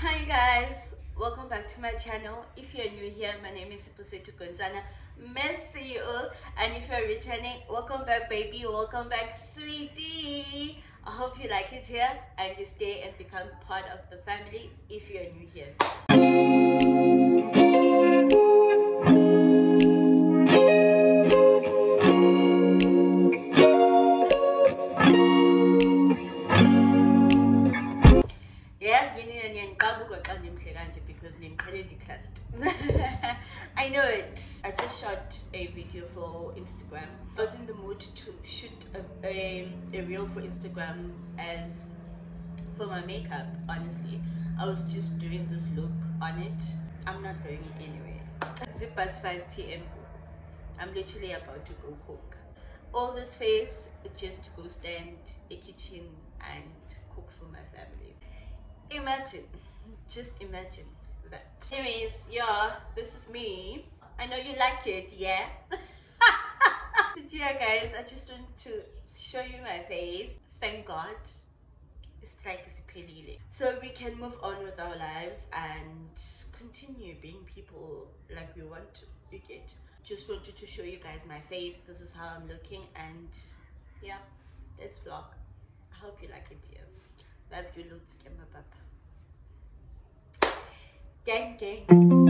Hi guys, welcome back to my channel. If you're new here, my name is Siphosethu Gontsana. Miss you and if you're returning, welcome back baby, welcome back sweetie. I hope you like it here and you stay and become part of the family if you're new here. Ndimhle kanje because ndimqhele nditrust. I know it. I just shot a video for Instagram. I was in the mood to shoot a, a, a reel for Instagram as for my makeup, honestly. I was just doing this look on it. I'm not going anywhere. It's past 5 p.m. I'm literally about to go cook. All this face just to go stand a kitchen and cook for my family. Imagine, just imagine that. Anyways, yeah, this is me. I know you like it, yeah? yeah, guys, I just want to show you my face. Thank God. It's like it's pelile. So we can move on with our lives and continue being people like we want to. You get? Just wanted to show you guys my face. This is how I'm looking and yeah, let's vlog. I hope you like it, yeah. Love you, Lutz, Papa. quer, quer.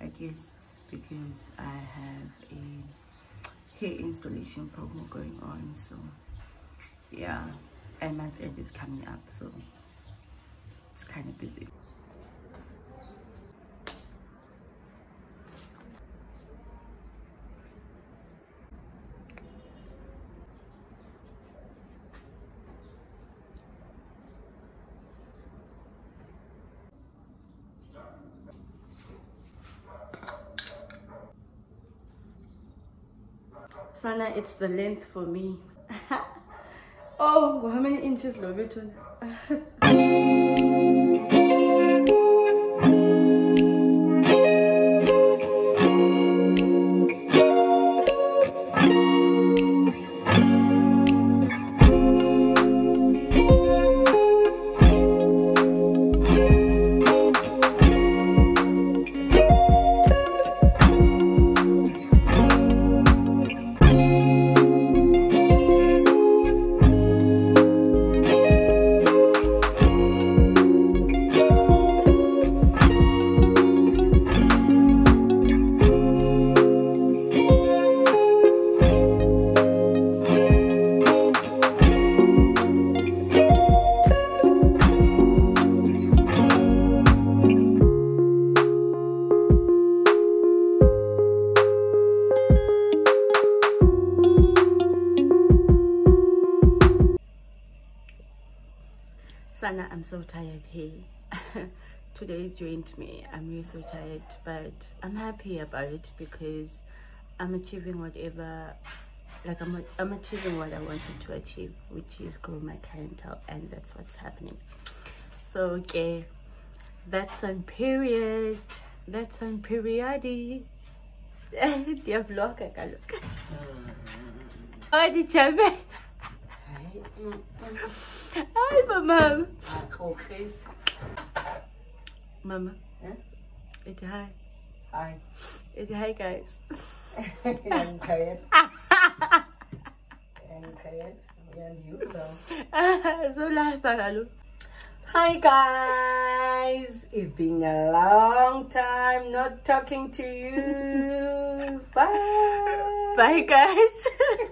I guess because I have a hair installation promo going on so yeah. And month end is coming up so it's kind of busy Sana, it's the length for me. oh, how many inches, Loviton? Sana, I'm so tired Hey, Today drained me. I'm really so tired, but I'm happy about it because I'm achieving whatever, like I'm, I'm achieving what I wanted to achieve, which is grow my clientele, and that's what's happening. So, okay, that's on period. That's on periodi. Diabloka kaloka. Oh, di chame. Hi, Mama. Mama. Huh? It's hi. Hi. It's hi, guys. I'm tired. I'm tired. And you, so. so lahat kalo. Hi, guys. It's been a long time not talking to you. Bye. Bye, guys.